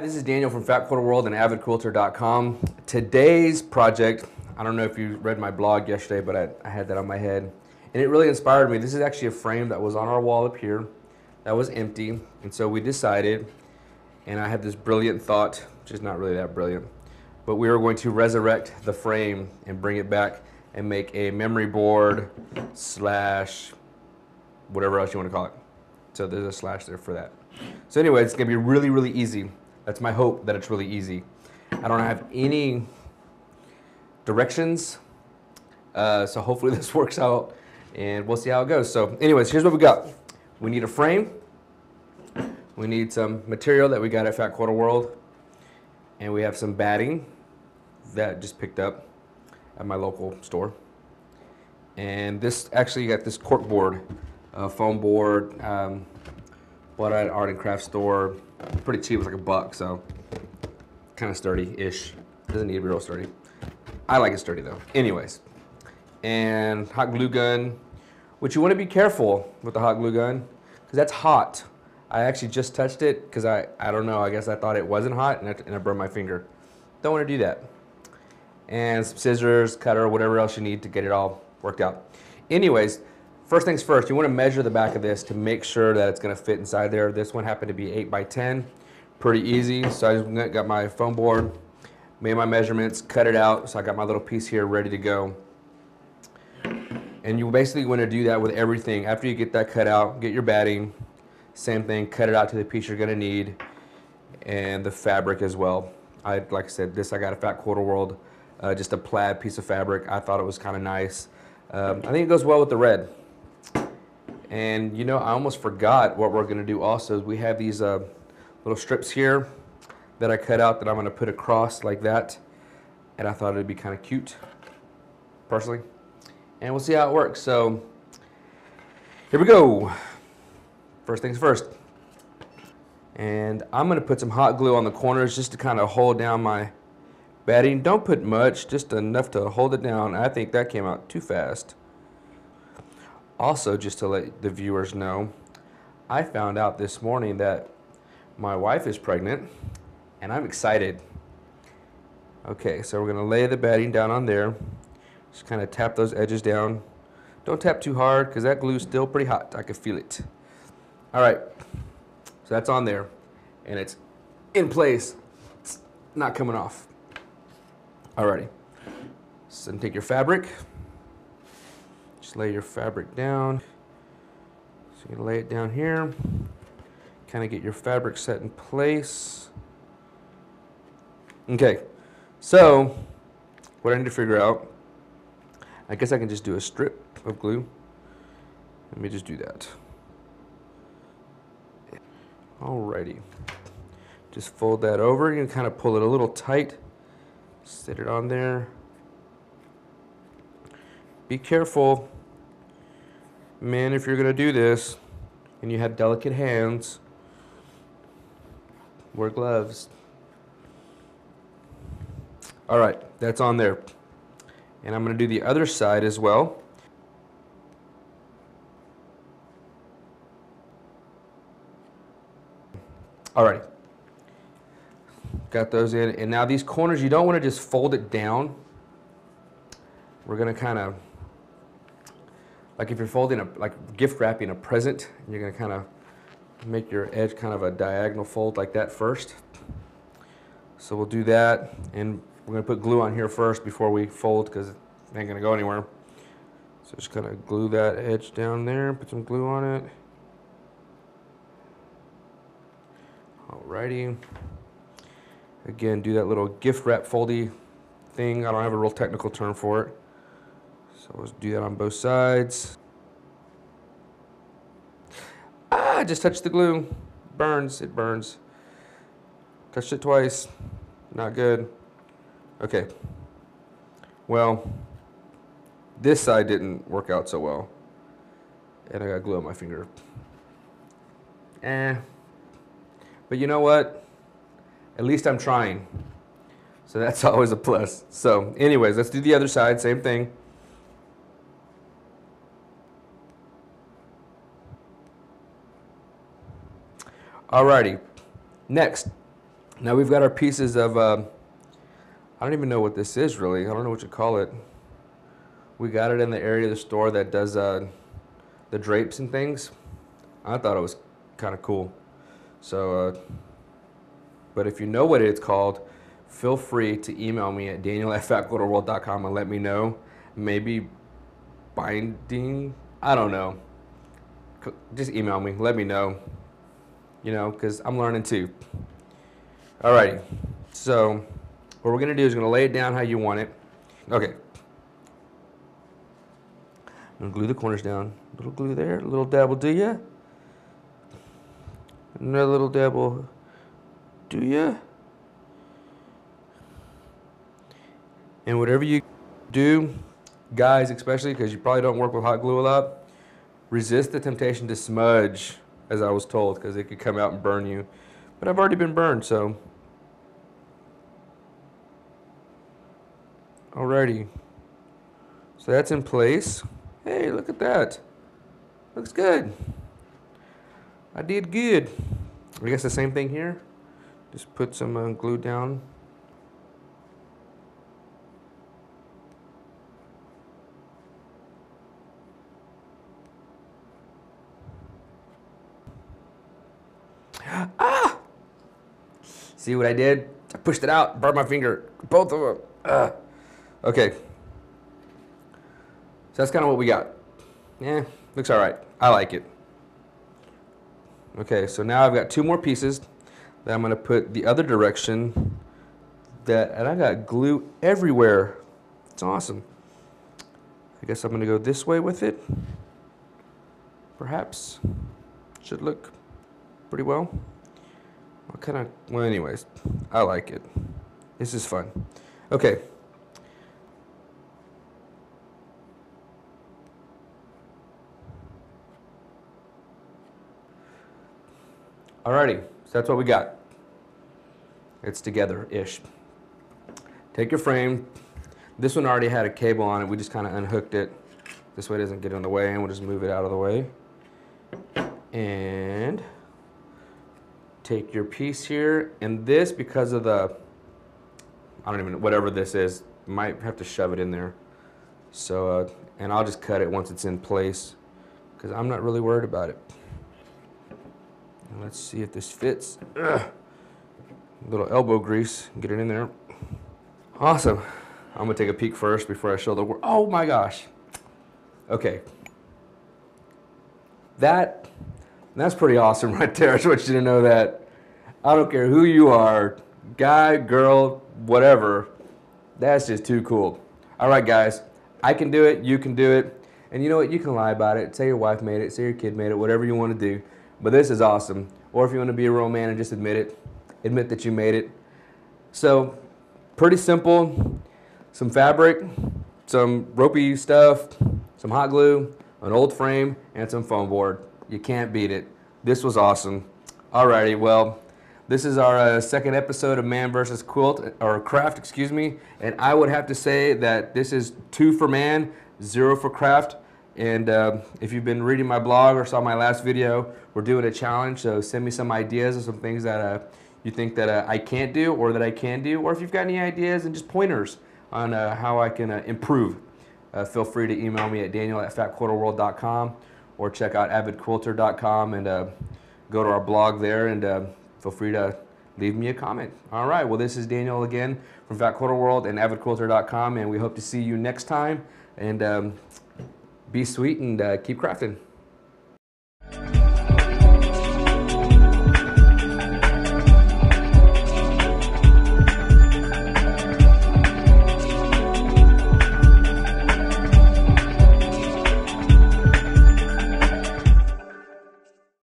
Hi, this is Daniel from Fat Quarter World and AvidQuilter.com. Today's project, I don't know if you read my blog yesterday, but I, I, had that on my head. And it really inspired me. This is actually a frame that was on our wall up here that was empty. And so we decided, and I had this brilliant thought, which is not really that brilliant, but we were going to resurrect the frame and bring it back and make a memory board slash whatever else you want to call it. So there's a slash there for that. So anyway, it's gonna be really, really easy. That's my hope that it's really easy. I don't have any directions, uh, so hopefully this works out and we'll see how it goes. So anyways, here's what we got. We need a frame. We need some material that we got at Fat Quarter World. And we have some batting that just picked up at my local store. And this actually got this cork board, uh, foam board, um, bought at an art and craft store pretty cheap. It was like a buck, so kind of sturdy-ish. Doesn't need to be real sturdy. I like it sturdy though. Anyways, and hot glue gun, which you want to be careful with the hot glue gun because that's hot. I actually just touched it because I, I don't know, I guess I thought it wasn't hot and I, and I burned my finger. Don't want to do that. And some scissors, cutter, whatever else you need to get it all worked out. Anyways, First things first, you want to measure the back of this to make sure that it's going to fit inside there. This one happened to be 8 by 10 pretty easy. So I just got my foam board, made my measurements, cut it out. So I got my little piece here ready to go. And you basically want to do that with everything. After you get that cut out, get your batting, same thing, cut it out to the piece you're going to need, and the fabric as well. I Like I said, this I got a Fat Quarter World, uh, just a plaid piece of fabric. I thought it was kind of nice. Um, I think it goes well with the red. And you know, I almost forgot what we're gonna do also we have these uh, little strips here that I cut out that I'm gonna put across like that. And I thought it'd be kind of cute, personally. And we'll see how it works. So here we go. First things first. And I'm gonna put some hot glue on the corners just to kind of hold down my batting. Don't put much, just enough to hold it down. I think that came out too fast. Also, just to let the viewers know, I found out this morning that my wife is pregnant and I'm excited. Okay, so we're gonna lay the batting down on there. Just kind of tap those edges down. Don't tap too hard because that glue is still pretty hot. I can feel it. All right, so that's on there and it's in place. It's not coming off. Alrighty, so take your fabric. Just lay your fabric down. So you lay it down here. Kind of get your fabric set in place. Okay, so what I need to figure out, I guess I can just do a strip of glue. Let me just do that. Alrighty. Just fold that over. You kind of pull it a little tight. Set it on there. Be careful man, if you're going to do this and you have delicate hands, wear gloves. All right, that's on there. And I'm going to do the other side as well. All right. Got those in. And now these corners, you don't want to just fold it down. We're going to kind of like if you're folding a, like gift wrapping a present, you're gonna kind of make your edge kind of a diagonal fold like that first. So we'll do that, and we're gonna put glue on here first before we fold because it ain't gonna go anywhere. So just kind of glue that edge down there, put some glue on it. Alrighty. Again, do that little gift wrap foldy thing. I don't have a real technical term for it. So let's do that on both sides. Ah, just touch the glue. Burns, it burns. Touched it twice. Not good. Okay. Well, this side didn't work out so well. And I got glue on my finger. Eh. But you know what? At least I'm trying. So that's always a plus. So anyways, let's do the other side, same thing. Alrighty, next, Now we've got our pieces of, uh, I don't even know what this is really. I don't know what you call it. We got it in the area of the store that does uh, the drapes and things. I thought it was kind of cool. So, uh, but if you know what it's called, feel free to email me at daniel at and let me know. Maybe binding, I don't know. Just email me, let me know. You know, because I'm learning too. Alrighty, so what we're gonna do is gonna lay it down how you want it. Okay. I'm gonna glue the corners down. A little glue there, a little dabble, do ya? Another little dabble, do ya? And whatever you do, guys especially, because you probably don't work with hot glue a lot, resist the temptation to smudge, as I was told, because it could come out and burn you. But I've already been burned, so. Alrighty. So that's in place. Hey, look at that. Looks good. I did good. I guess the same thing here. Just put some uh, glue down. Ah! See what I did? I pushed it out, burned my finger. Both of them. Ah. Okay. So that's kind of what we got. Yeah, looks all right. I like it. Okay, so now I've got two more pieces that I'm going to put the other direction that, and I got glue everywhere. It's awesome. I guess I'm going to go this way with it. Perhaps. Should look pretty well. What kind of, well anyways, I like it. This is fun. Okay. Alrighty, so that's what we got. It's together-ish. Take your frame. This one already had a cable on it. We just kind of unhooked it. This way it doesn't get in the way, and we'll just move it out of the way. And take your piece here, and this, because of the, I don't even whatever this is, might have to shove it in there. So, uh, and I'll just cut it once it's in place, because I'm not really worried about it. Let's see if this fits. Ugh. Little elbow grease, get it in there. Awesome. I'm gonna take a peek first before I show the work. Oh my gosh. Okay. That, that's pretty awesome right there. I just want you to know that. I don't care who you are, guy, girl, whatever. That's just too cool. All right, guys. I can do it. You can do it. And you know what? You can lie about it. Say your wife made it. Say your kid made it. Whatever you want to do. But this is awesome. Or if you want to be a real man and just admit it, admit that you made it. So, pretty simple. Some fabric, some ropey stuff, some hot glue, an old frame, and some foam board. You can't beat it. This was awesome. Alrighty, well, this is our uh, second episode of Man versus Quilt, or Craft, excuse me. And I would have to say that this is two for man, zero for craft. And uh, if you've been reading my blog or saw my last video, we're doing a challenge. So send me some ideas of some things that uh, you think that uh, I can't do or that I can do. Or if you've got any ideas and just pointers on uh, how I can uh, improve, feel free to email me at daniel at fatquarterworld.com or check out avidquilter.com and go to our blog there and feel free to leave me a comment. All right, well, this is Daniel again from Fat Quarter World and avidquilter.com, and we hope to see you next time. And um, be sweet and uh, keep crafting.